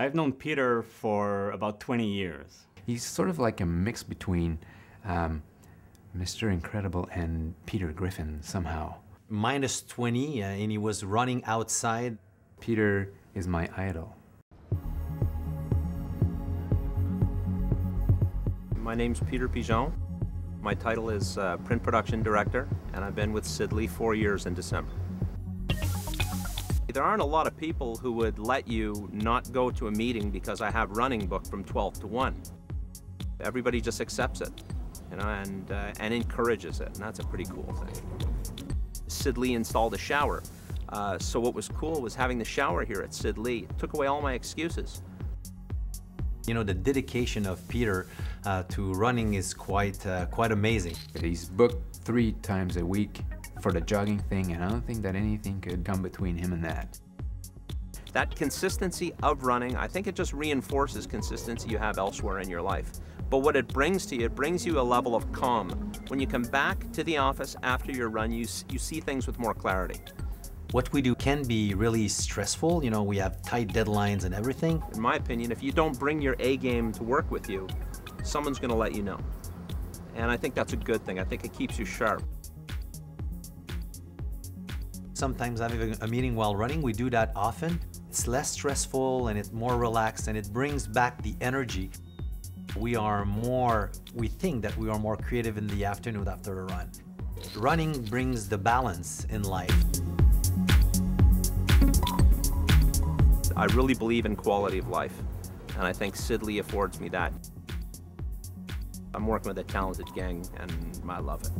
I've known Peter for about 20 years. He's sort of like a mix between um, Mr. Incredible and Peter Griffin somehow. Minus 20, uh, and he was running outside. Peter is my idol. My name's Peter Pigeon. My title is uh, Print Production Director, and I've been with Sid Lee four years in December. There aren't a lot of people who would let you not go to a meeting because I have running book from 12 to 1. Everybody just accepts it, you know, and, uh, and encourages it, and that's a pretty cool thing. Sid Lee installed a shower, uh, so what was cool was having the shower here at Sid Lee. It took away all my excuses. You know, the dedication of Peter uh, to running is quite, uh, quite amazing. He's booked three times a week for the jogging thing, and I don't think that anything could come between him and that. That consistency of running, I think it just reinforces consistency you have elsewhere in your life. But what it brings to you, it brings you a level of calm. When you come back to the office after your run, you, you see things with more clarity. What we do can be really stressful. You know, we have tight deadlines and everything. In my opinion, if you don't bring your A game to work with you, someone's going to let you know. And I think that's a good thing. I think it keeps you sharp. Sometimes having a meeting while running, we do that often. It's less stressful and it's more relaxed and it brings back the energy. We are more, we think that we are more creative in the afternoon after a run. Running brings the balance in life. I really believe in quality of life, and I think Sid Lee affords me that. I'm working with a talented gang, and I love it.